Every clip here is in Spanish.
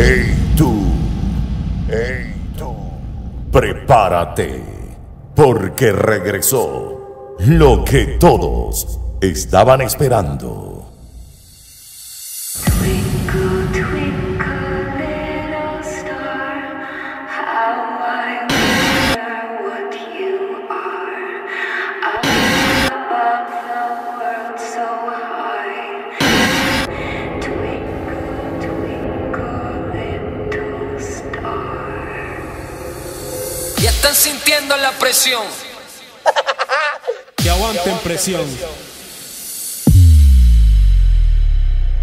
Hey tú, hey tú, prepárate, porque regresó lo que todos estaban esperando. Presión. Que aguanten presión.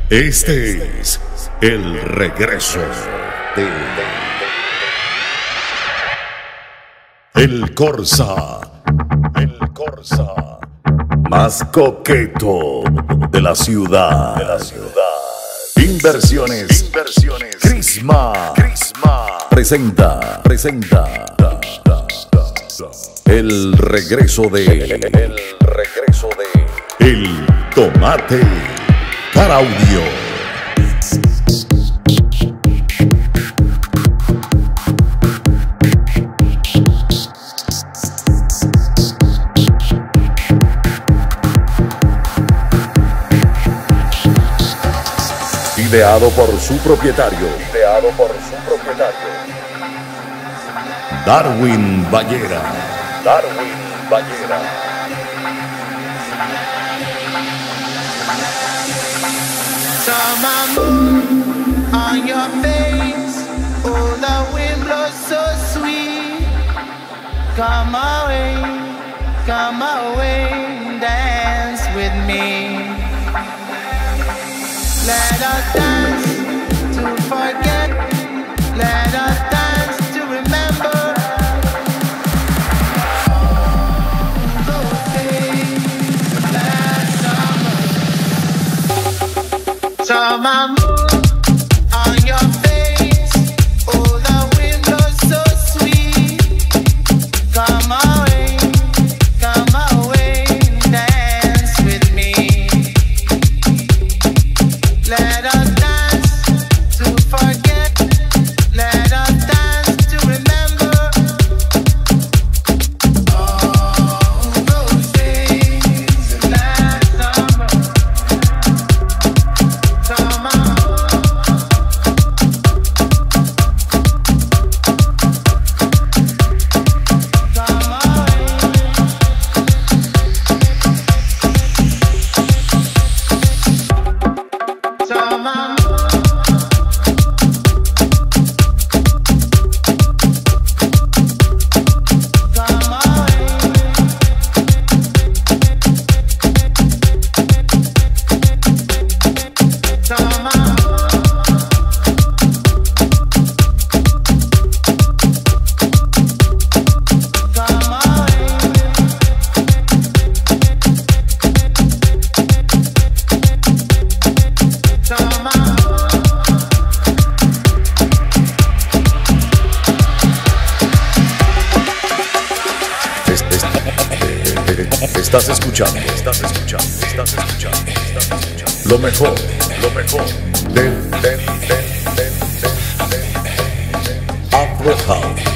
Este es el regreso de El Corsa, el Corsa más coqueto de la ciudad. De la ciudad. Inversiones, inversiones. Crisma, Crisma presenta, presenta el regreso de el regreso de El Tomate para audio. Ideado por su propietario. Ideado por su propietario. Darwin Ballera. Darwin Ballera. Summer moon on your face. Oh, the wind blows so sweet. Come away, come away, dance with me. Let us dance to forget. Let us mom. Estás escuchando, estás escuchando, estás escuchando, estás escuchando. Lo mejor, lo mejor. Del, del, del, del, del, del, del Afro House.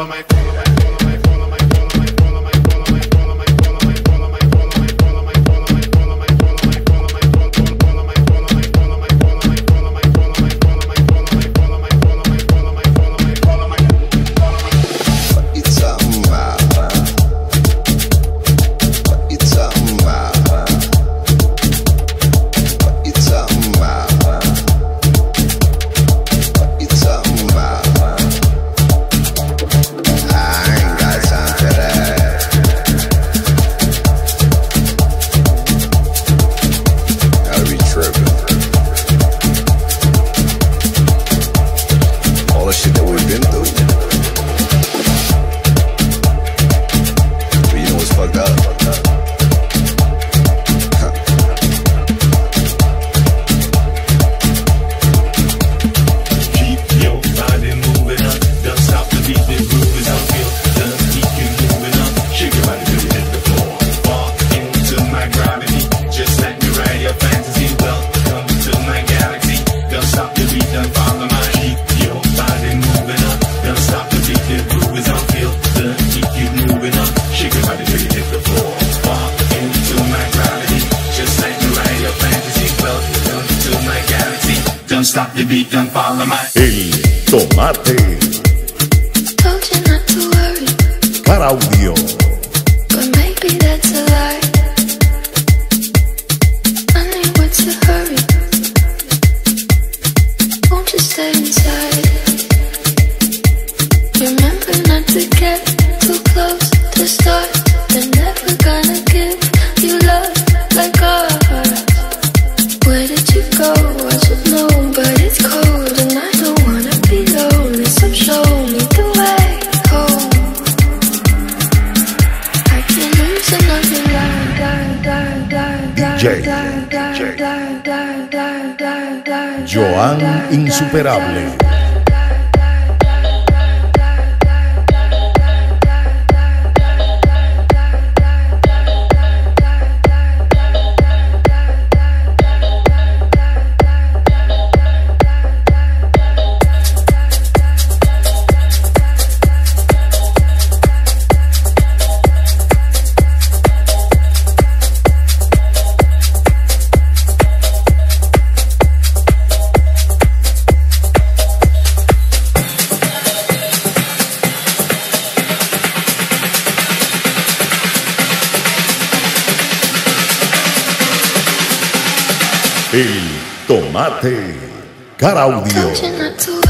follow my stop the beat and follow my. El tomate. Told you Joan Insuperable. Mate Caraudio.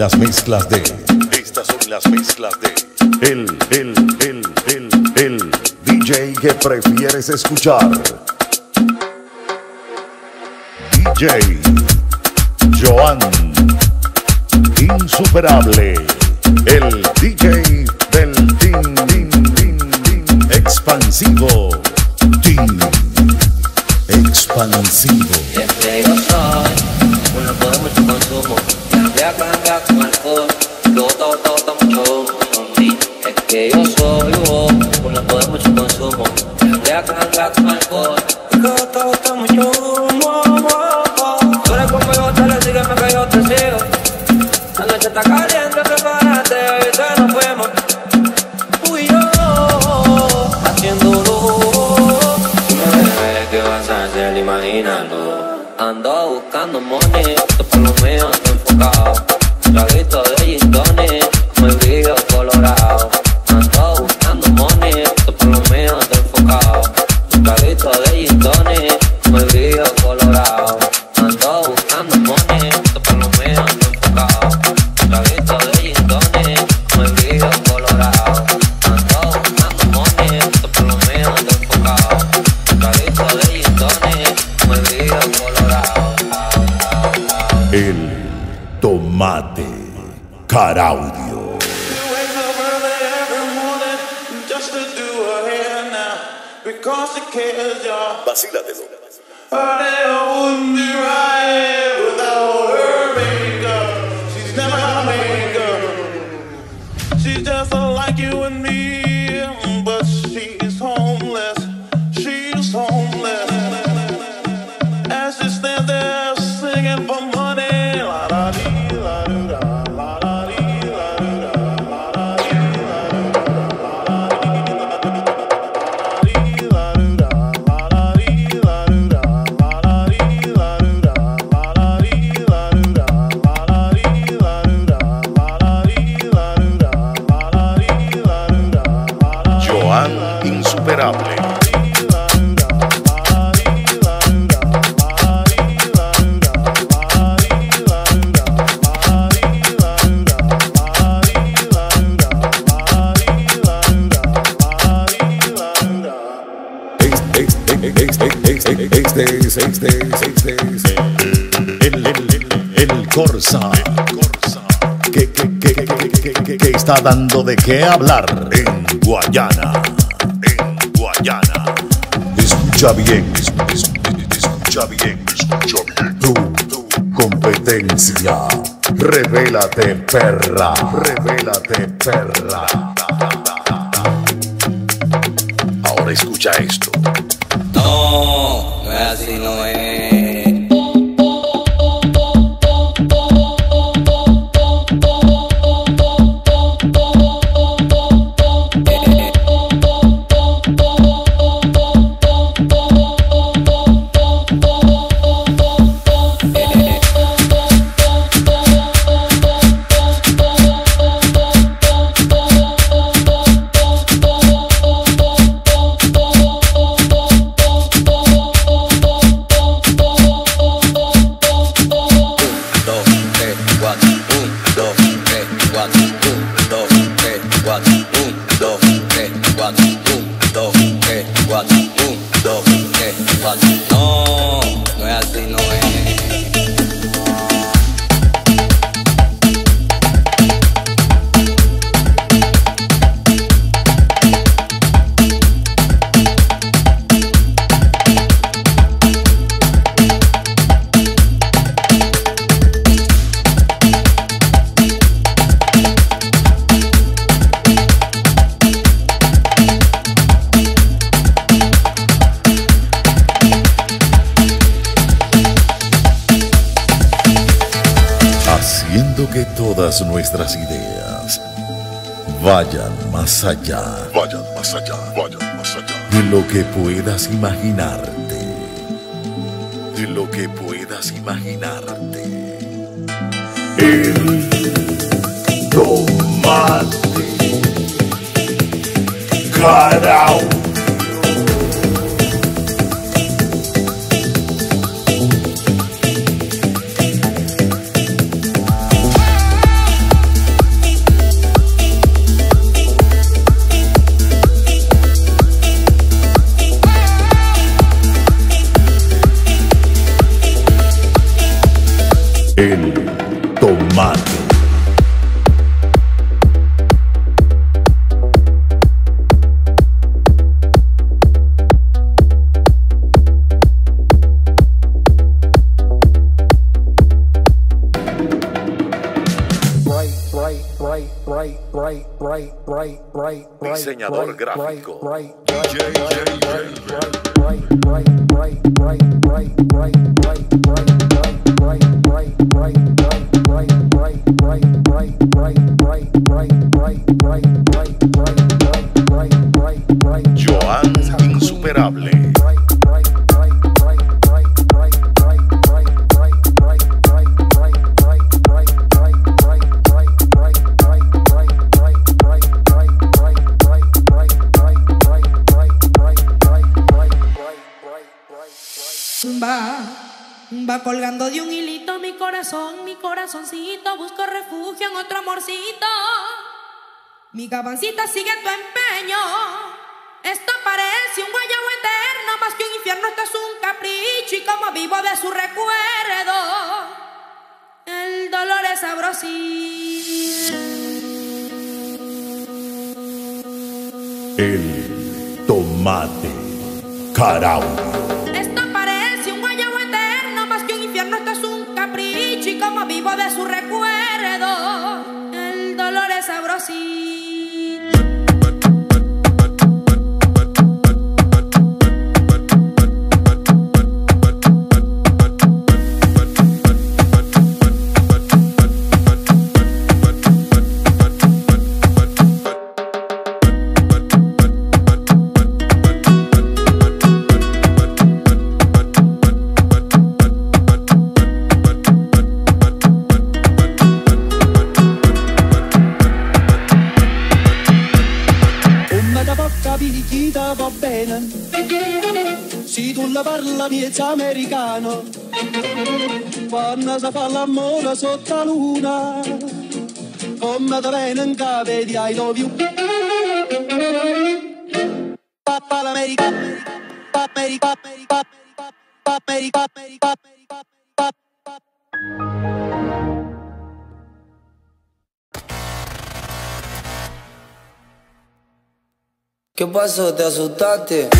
las mezclas de. Estas son las mezclas de. El, el, el, el, el DJ que prefieres escuchar. DJ Joan Insuperable. El DJ del Team, Expansivo. Team Expansivo. Te pego sol, uno. por lo Audio. Vacílatelo. Este, es, este es, este es el, el, el, Corsa. Que, que, que, está dando de qué hablar en Guayana. En Guayana. Escucha bien, es- es- escucha bien, escucha bien. Tu competencia. Revélate, perra. Revélate, perra. Ahora escucha esto. No, no todas nuestras ideas vayan más allá Vayan más allá, vayan más allá. de lo que puedas imaginarte, de lo que puedas imaginarte. El tomate. Diseñador gráfico. Joan Insuperable. va, va colgando de un hilito mi corazón, mi corazoncito, busco refugio en otro amorcito. Mi gabancita sigue tu empeño, esto parece un guayabo eterno, más que un infierno, esto es un capricho y como vivo de su recuerdo, el dolor es sabrosito. El tomate carao da bene in cave di I love you. Papa l'America, America, America, America, America, America, America. ¿Qué pasó? ¿Te asustaste?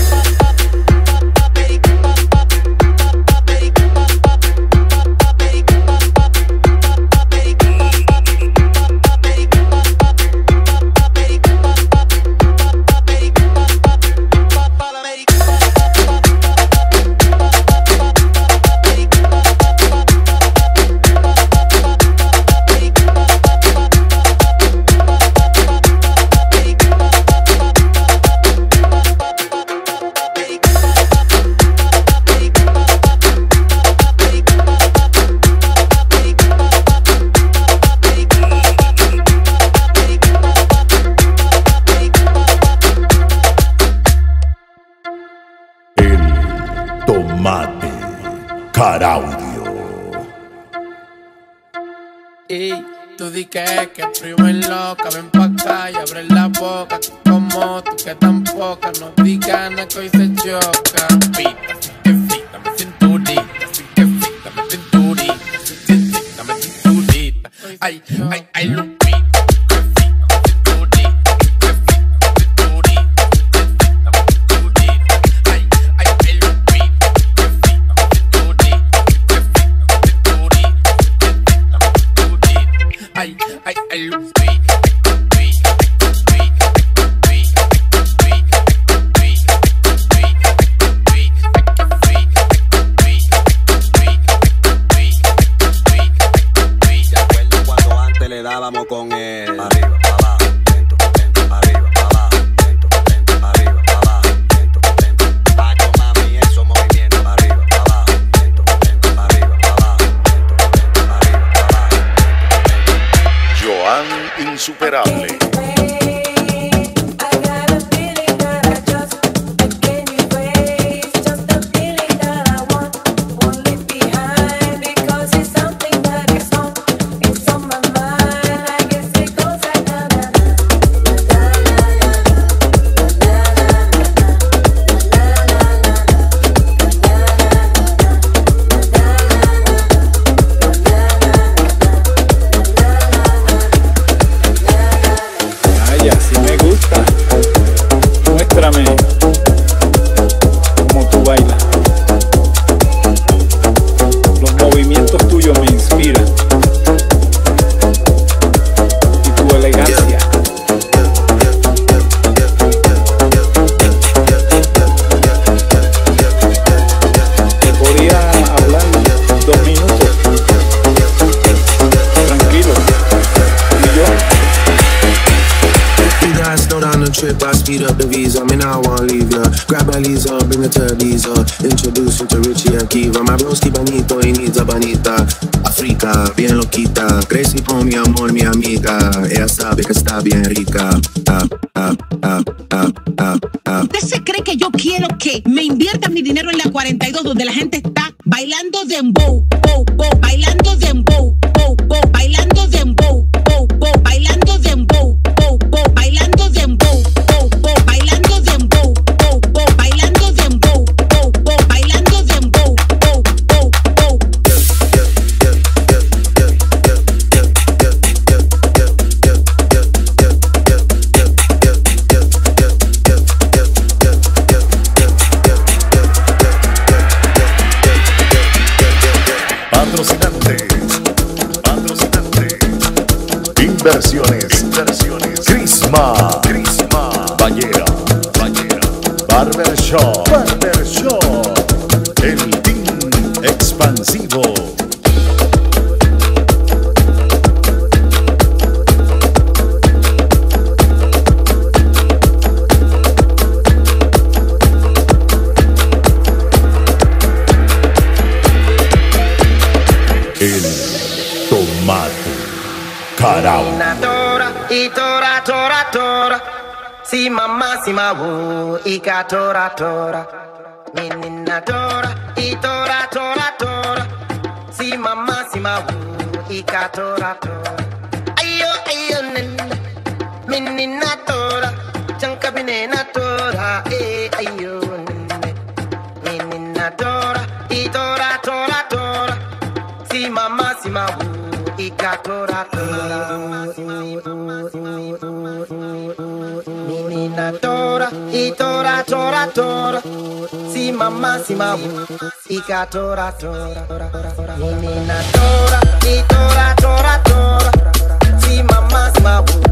insuperable. Leave ya. Grab my bring to Introduce Richie and My. Africa, bien mi amor, mi amiga. Ella sabe que ah, ah, ah, ¿Usted se cree que yo quiero que me inviertan mi dinero en la 42 donde la gente está bailando dembow, bow, bow, bailando? Inversiones. Crisma. Crisma. Ballera. Ballera. Barber Fatima wo ika tora tora Menina tora itora tora tora Si mama si ma wo ika tora tora Ayo ayo nena Menina tora Chanka binena tora eh ayo nene Menina tora itora tora tora Si mama si ma wo ika tora tora ikatora itora tora tora. Simamasimamu ikatora tora ininatora itora tora tora. Simamasimamu